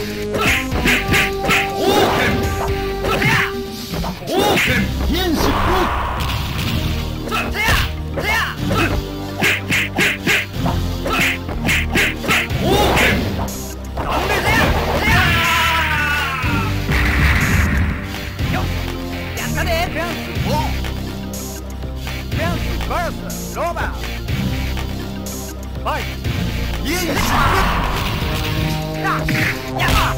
奥健，怎样？奥健，原始奥。怎样？怎样？奥健，哪里怎样？怎样？哟，两个的原始奥，原始原始老板，来，原始奥。Yeah!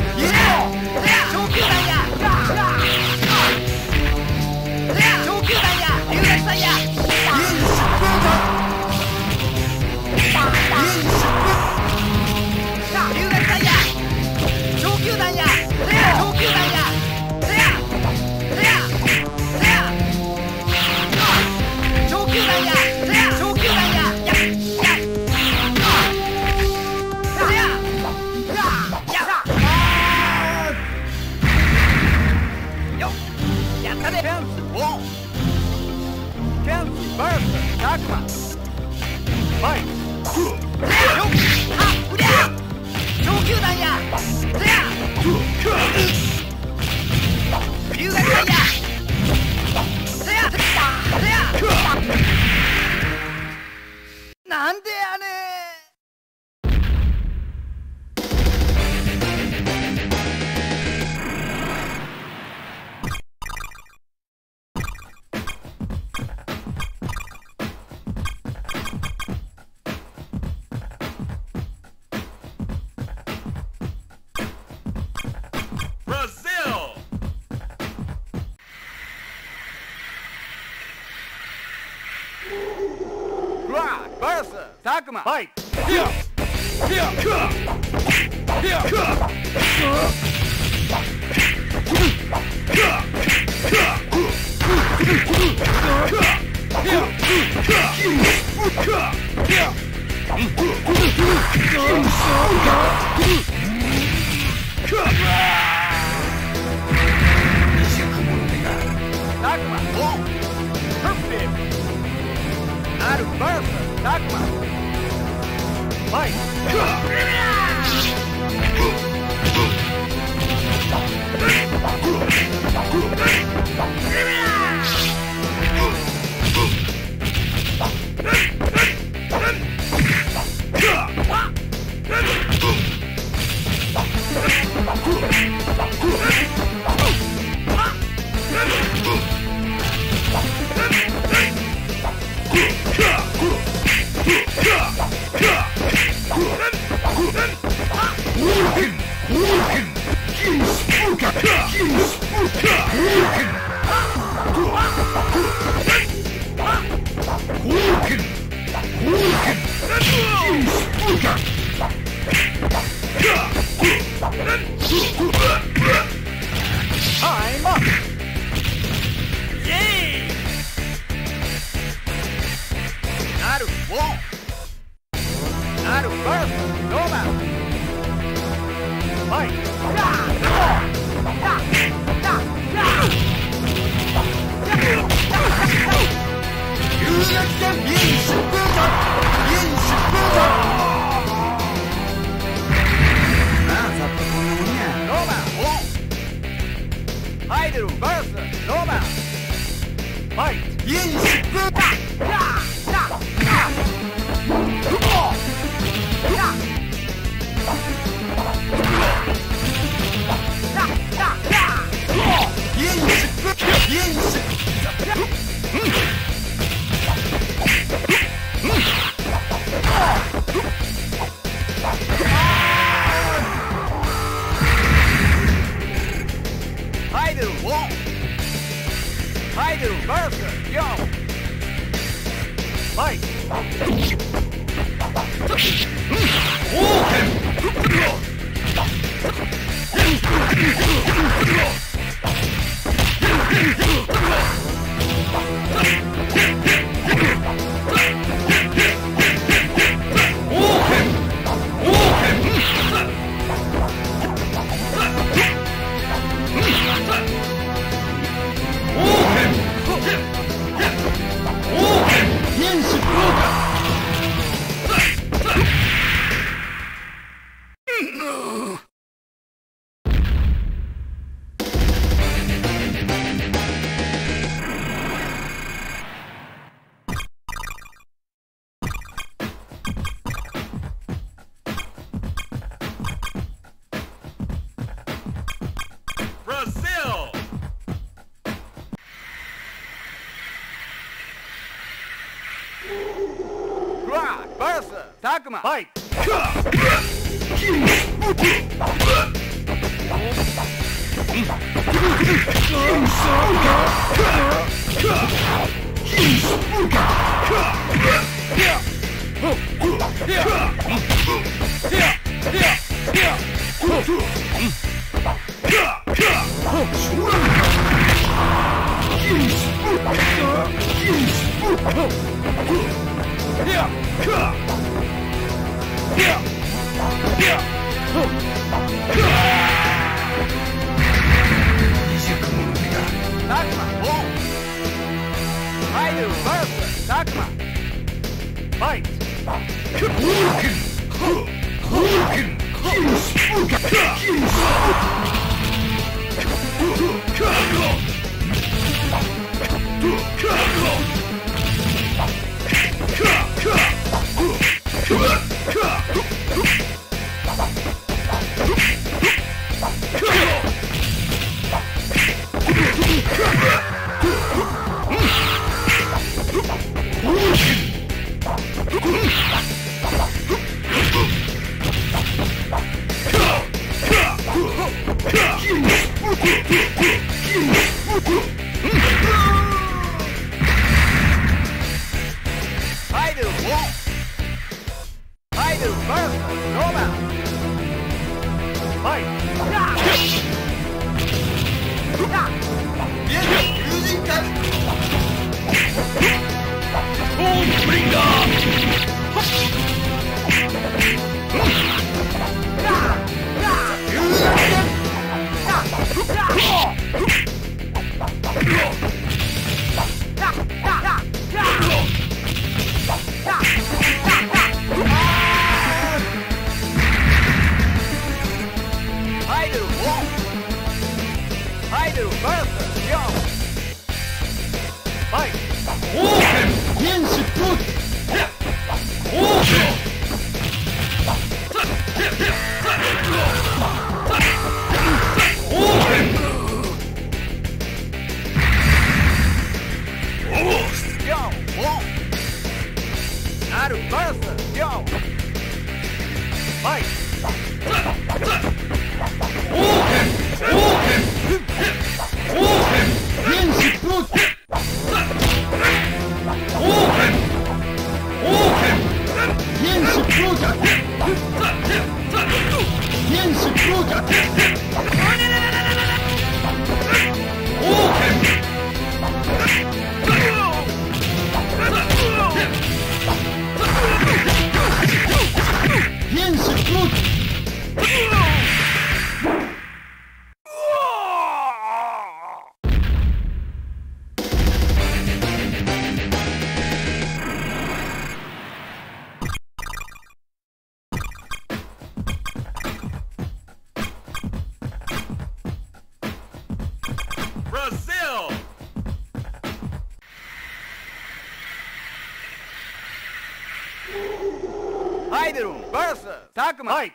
Give me Tidal Wall. Tidal Bertha, yo. Mike. Open. Fight! バースたくまはい。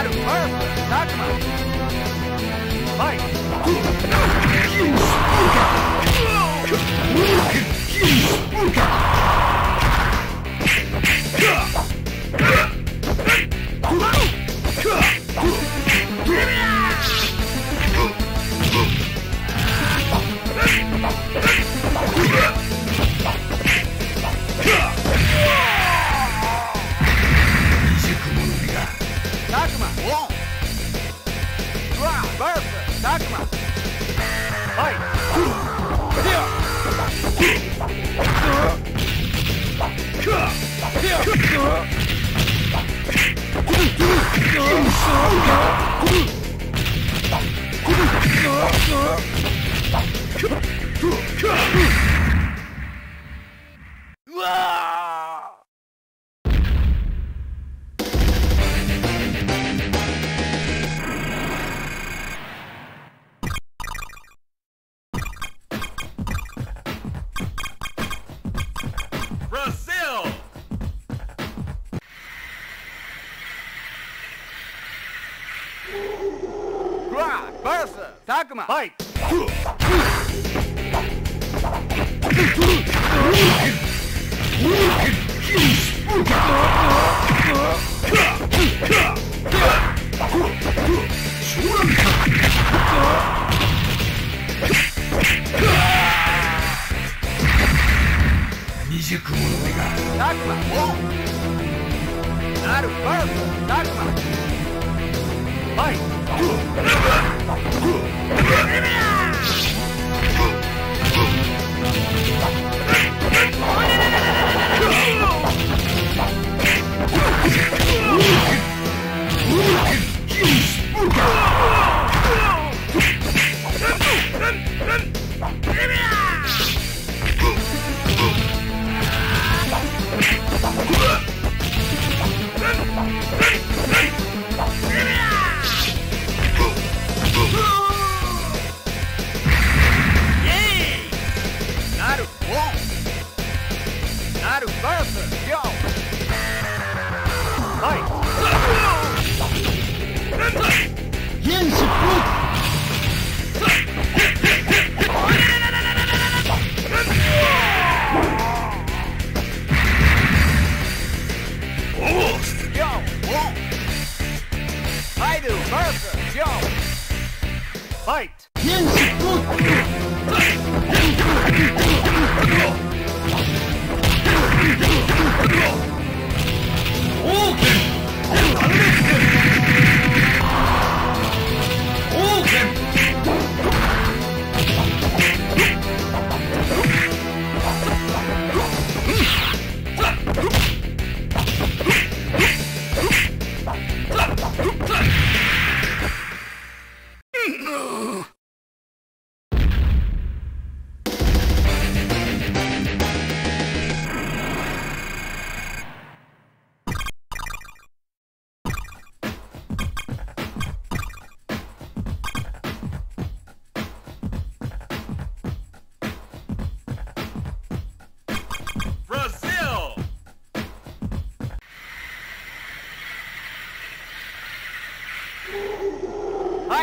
out of purpose. Knock him out. Fight. You spooker! You spooker! Oh, Mike.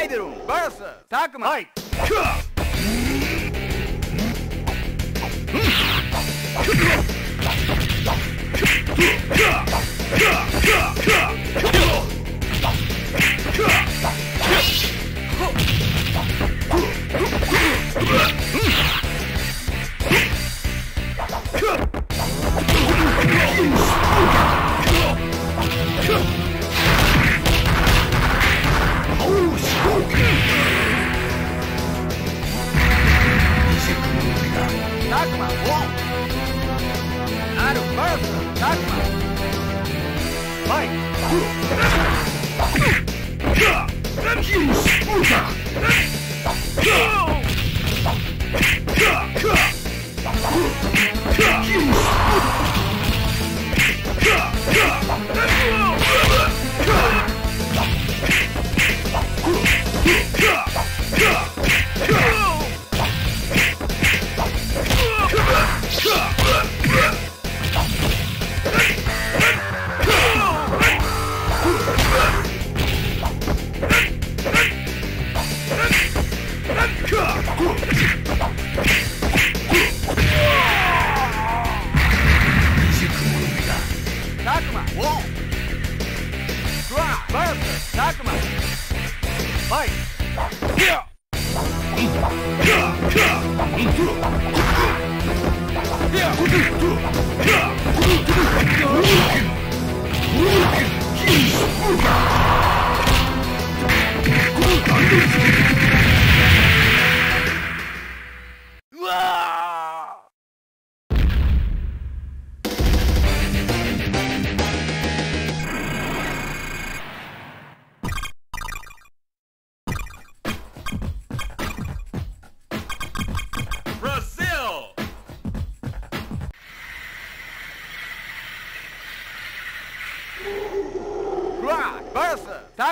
デル VS タクマはク Takma won. Arubarku Takma. Fight. You Sputa!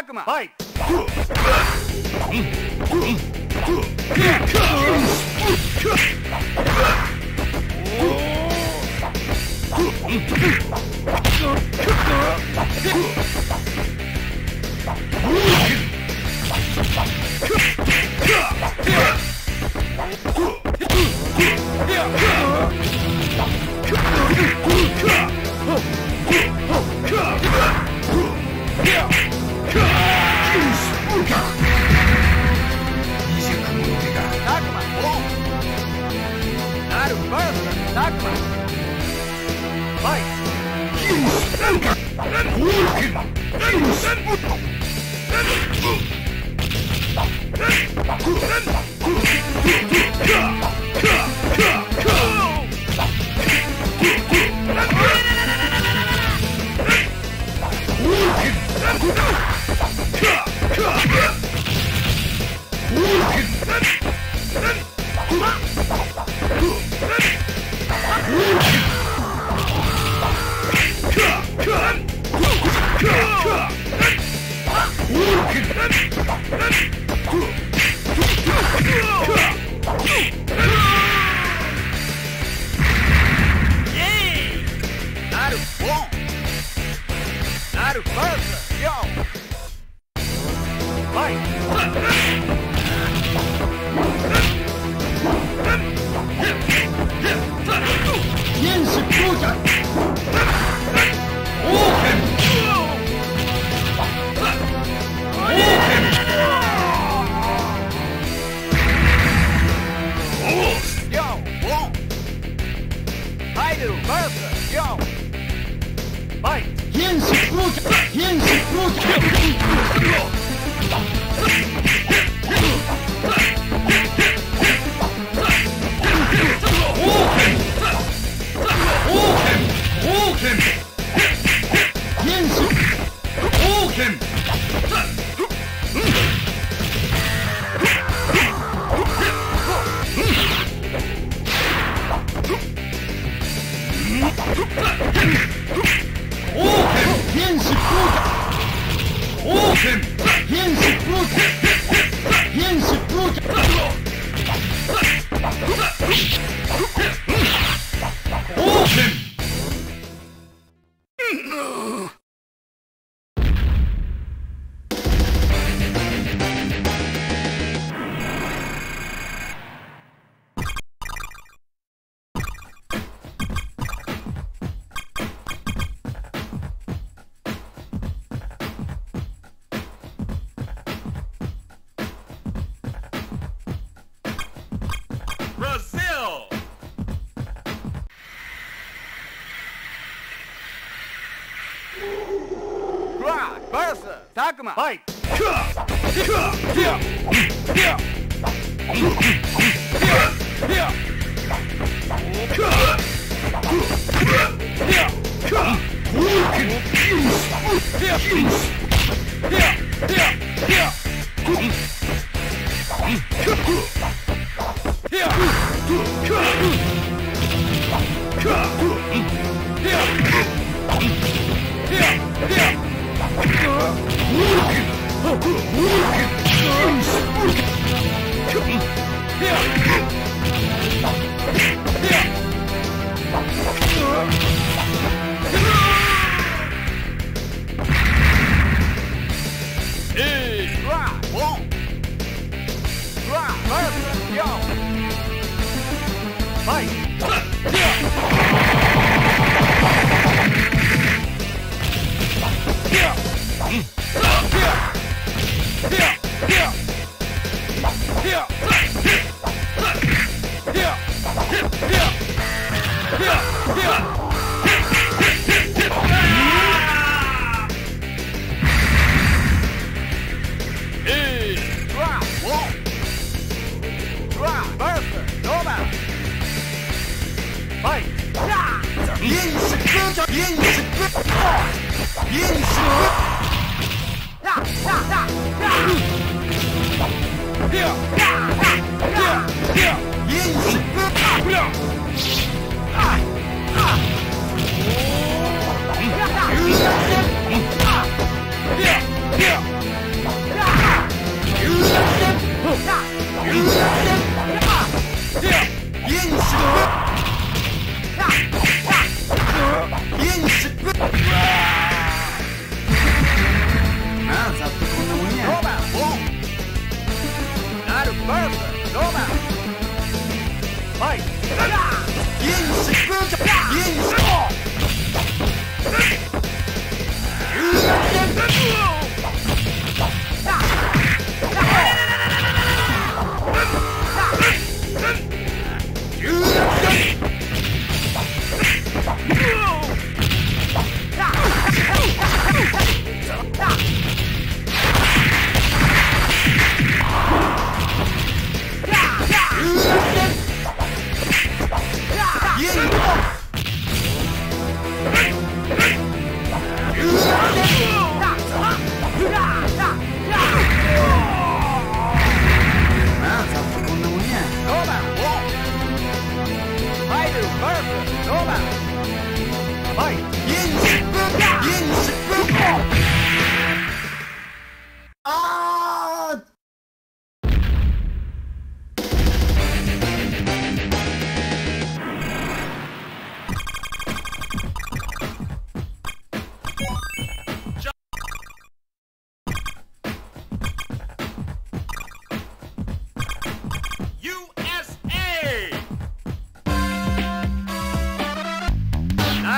悪魔はいッとこ on. Fight!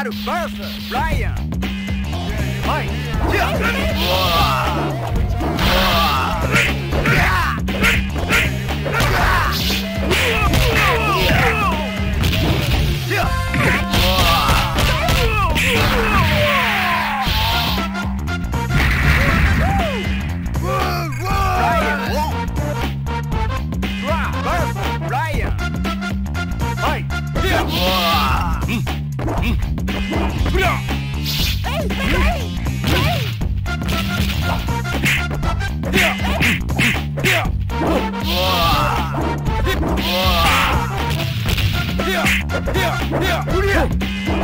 Alberta, Ryan, Mike, yeah.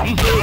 Come.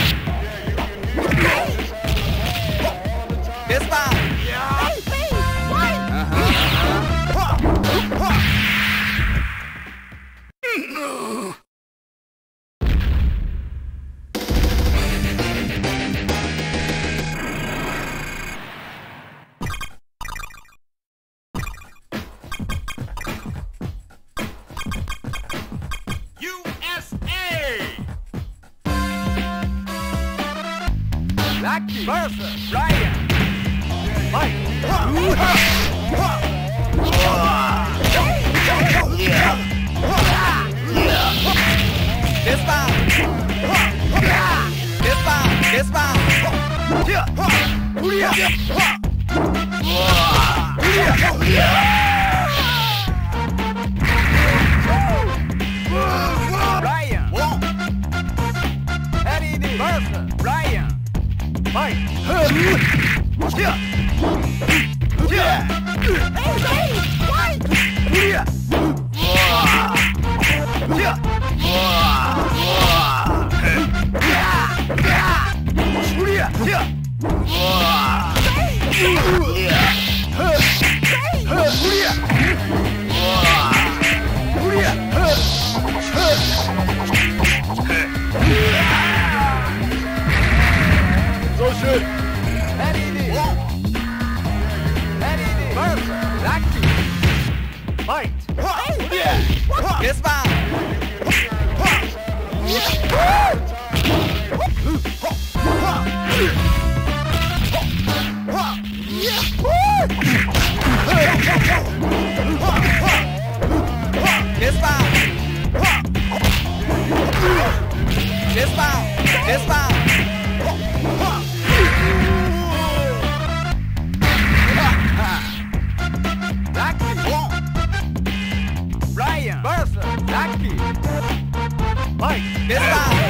Mike. This bomb.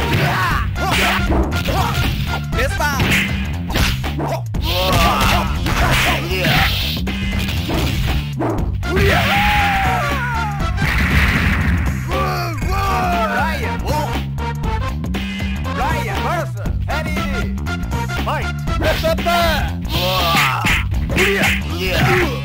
This bomb. Yeah! Yeah! Yeah!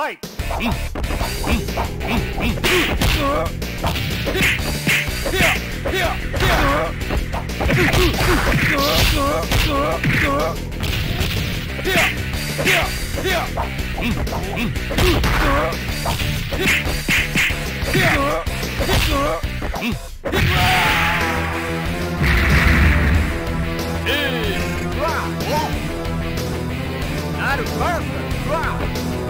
Vai! Out of perfect! Wow!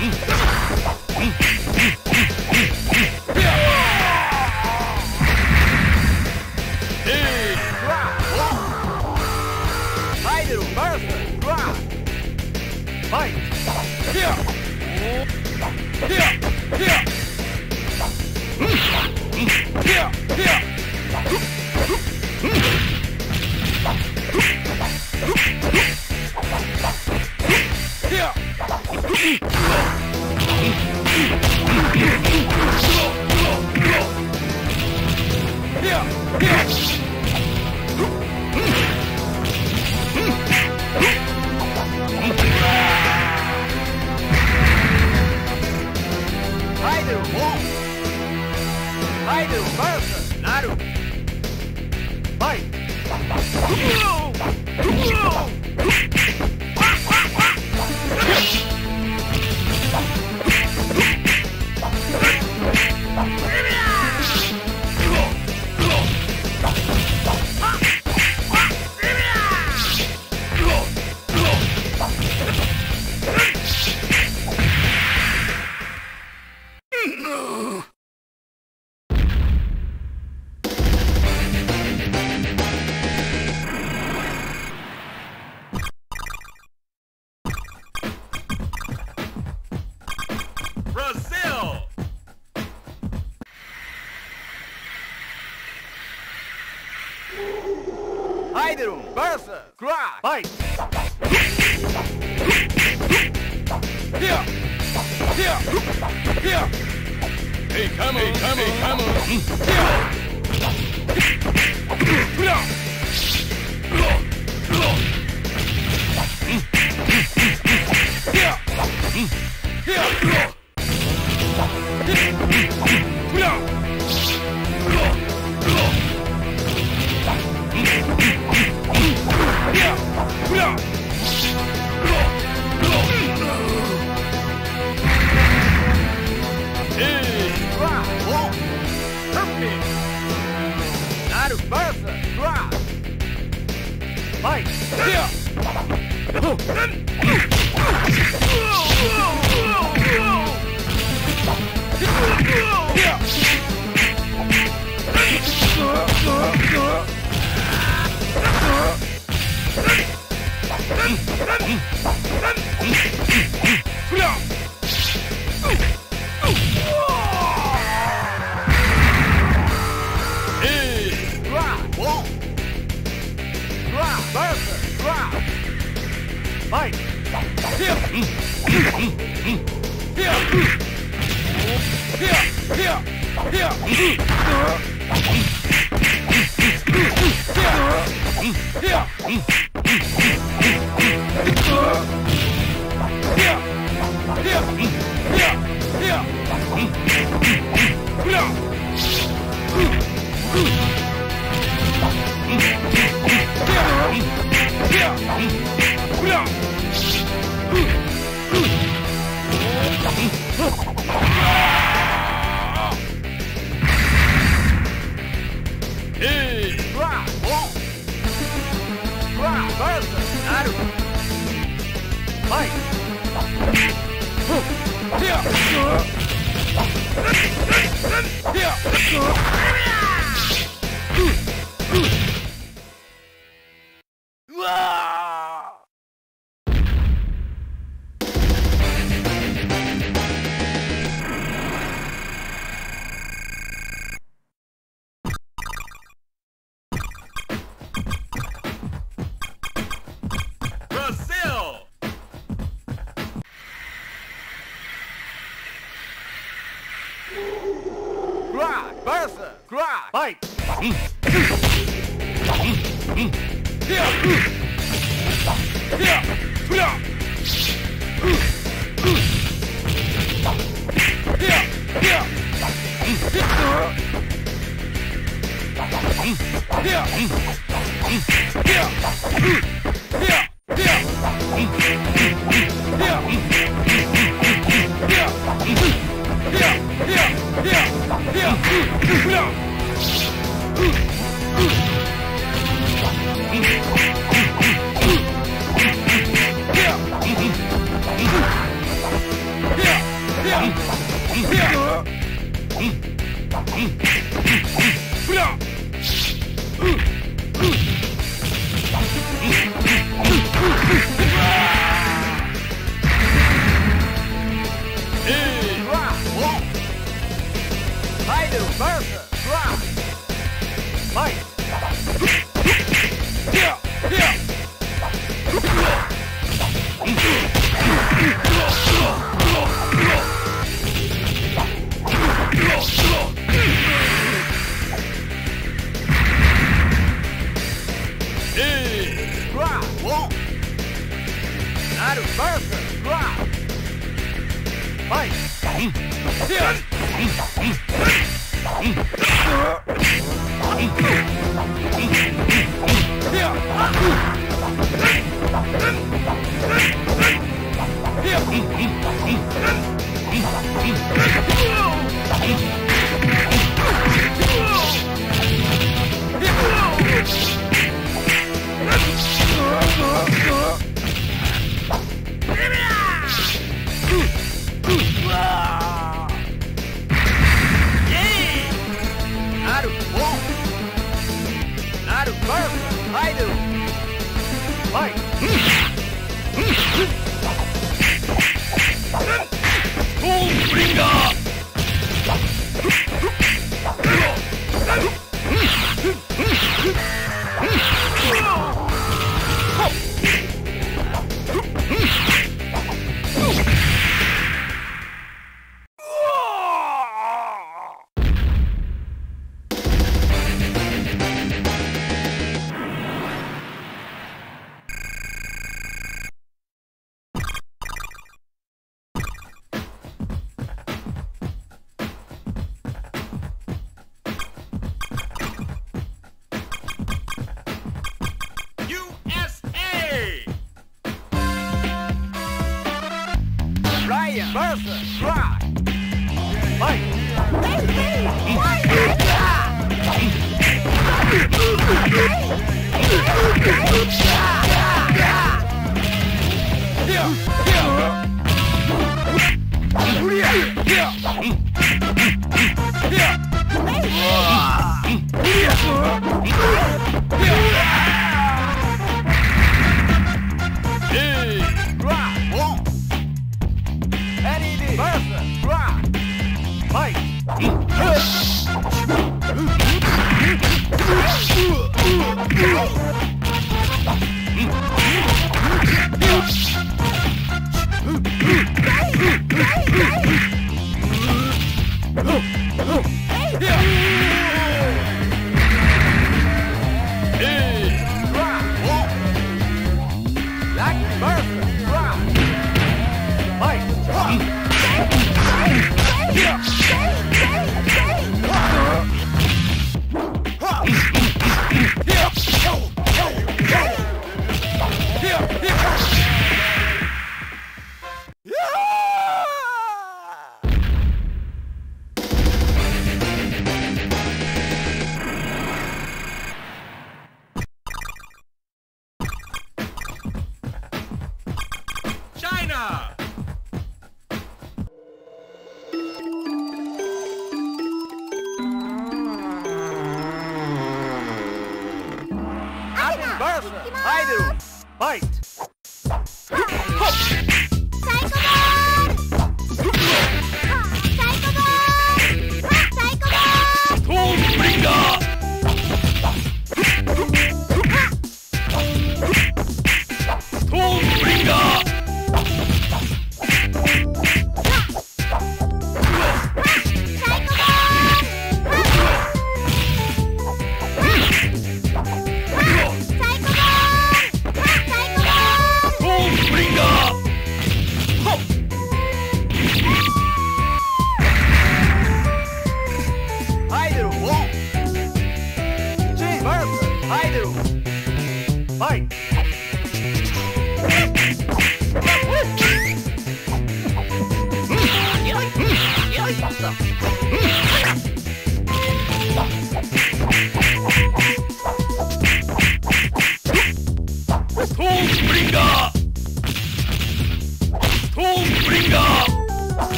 Mm. Heidelum versus Crash! Fight! Here! Here! Here! Hey, come on! Hey, come on! Come on! Here! Here! Here! Crash! Mm-hmm. Yeah. 死嘿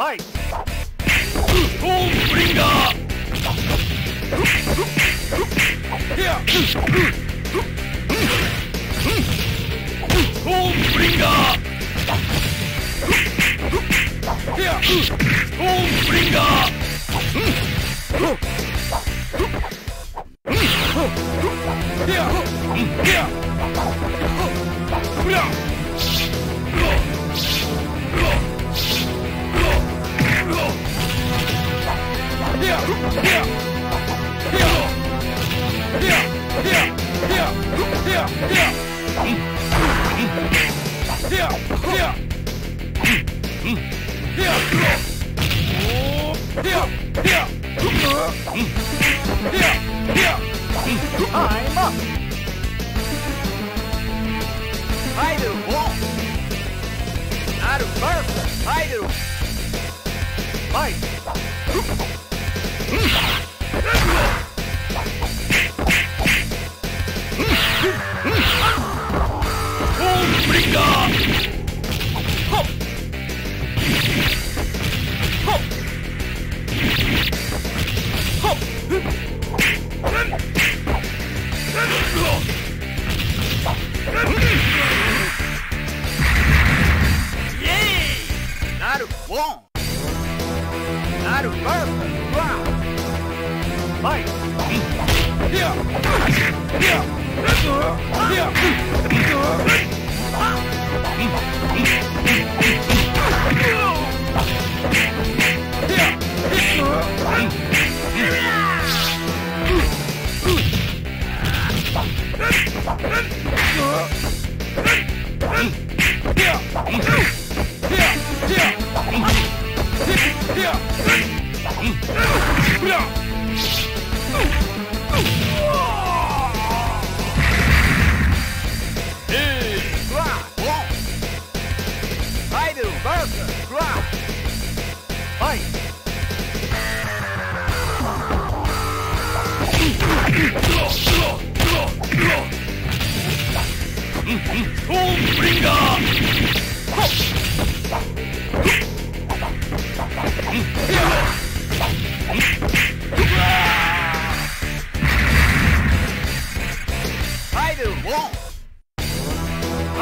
前ストーンブリンガー Stormbringer! Stormbringer! Yeah!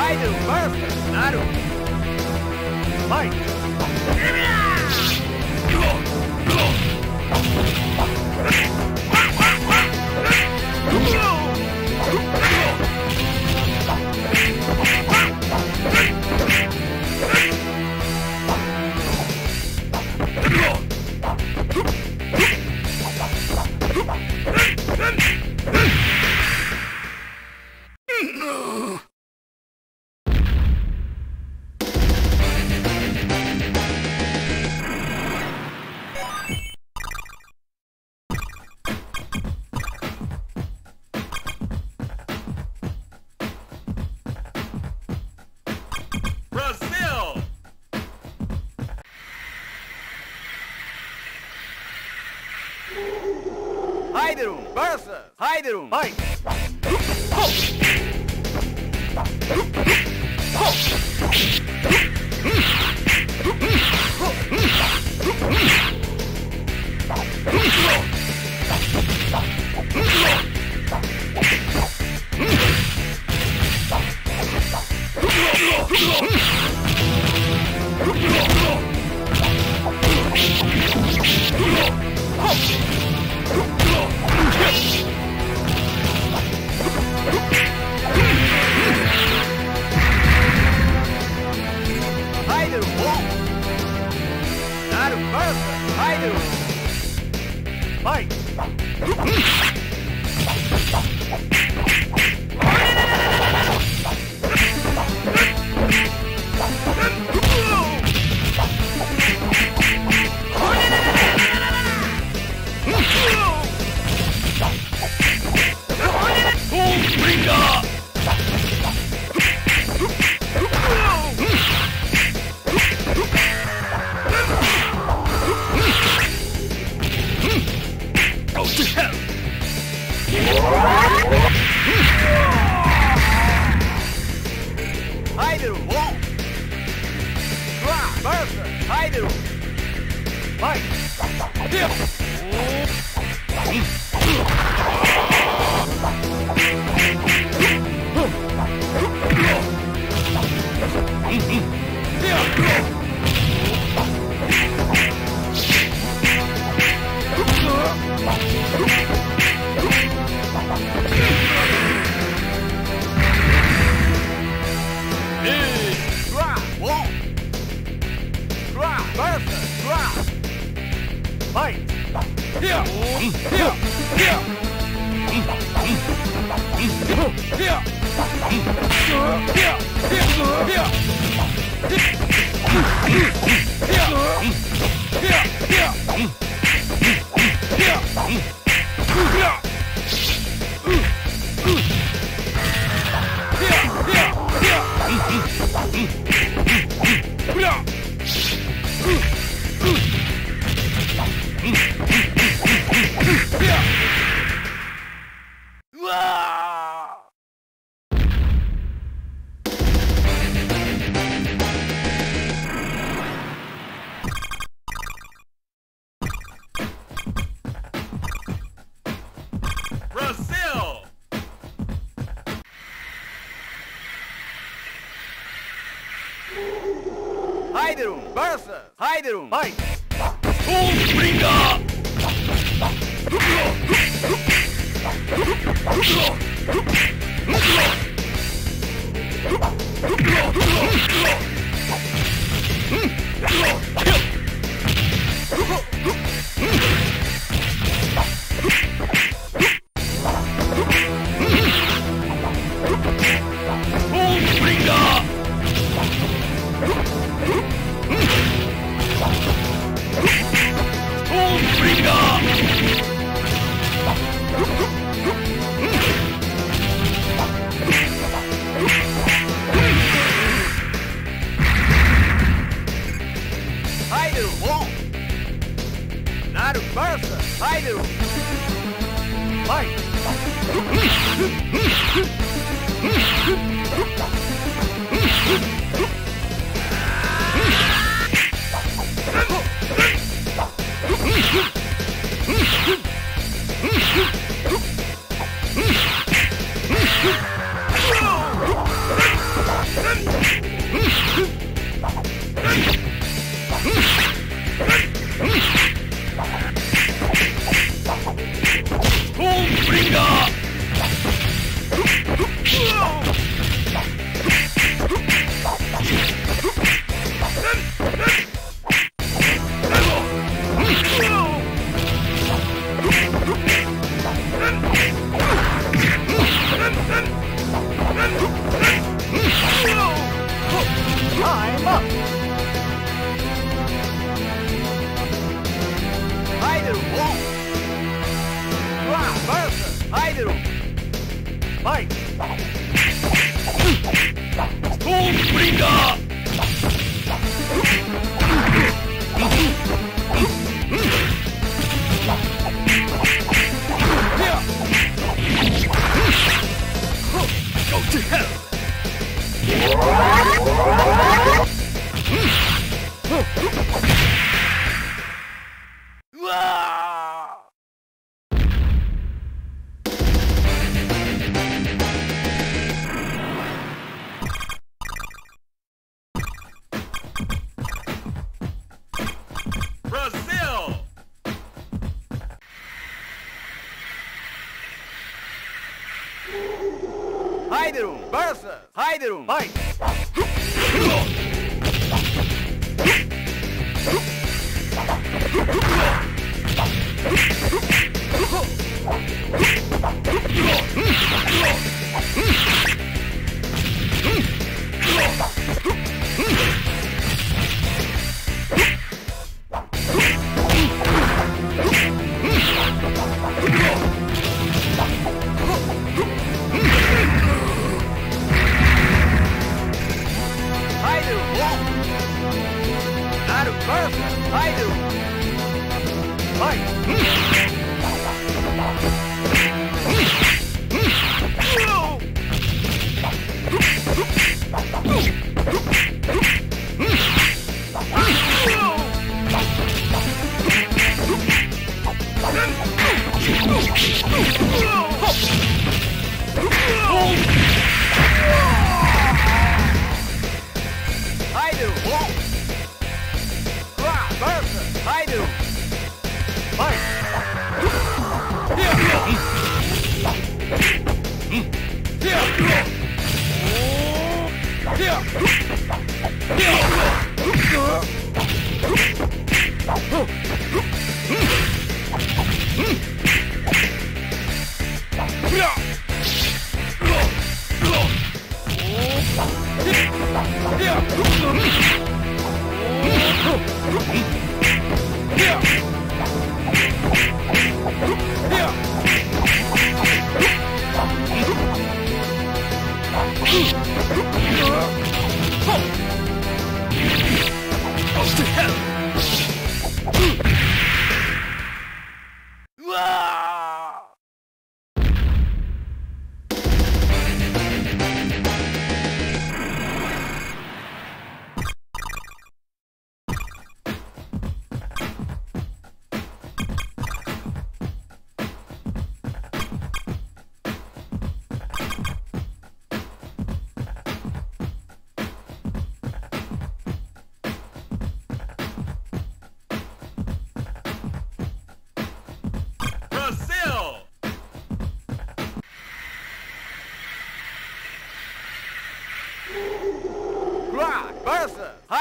I do. Perfect. I do. Mike. イドルンはい。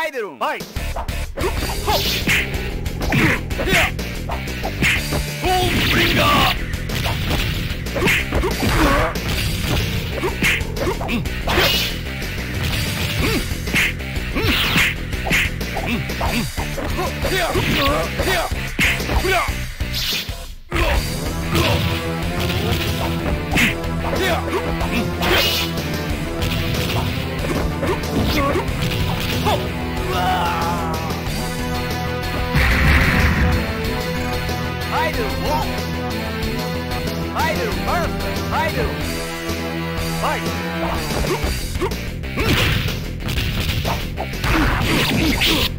いでるんはい。I do what? I do perfect. I do. I do.